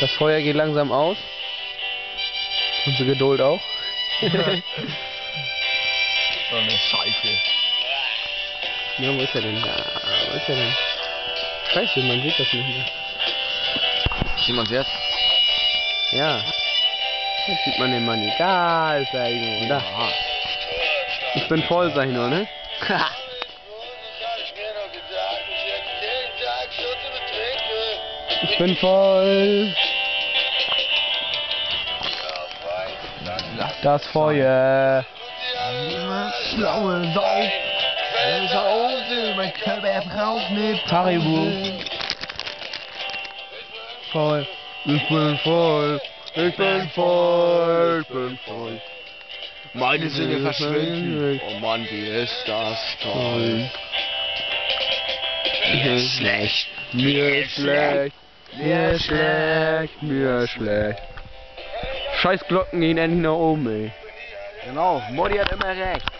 Das Feuer geht langsam aus. Unsere Geduld auch. So eine Scheiße. Ja, wo ist er denn? Da, wo ist er denn? Scheiße, man sieht das nicht mehr. Sieht man's jetzt? Ja. Jetzt sieht man den Mann nicht. Da ist er irgendwo. Da. Ja. Ich bin voll, sag ich nur, ne? Ich bin voll. Das Feuer. Schlaue Sau. Sau, mein Körper braucht mit Haribo. Voll. Ich bin voll. Ich bin voll. Ich bin voll. Meine Sinne verschwinden. Oh Mann, wie ist das toll. Mir ist schlecht. Mir ist schlecht. Mir ist schlecht. Mir ist schlecht. Scheiß Glocken gehen endlich nach oben, ey. Genau, Modi hat immer recht.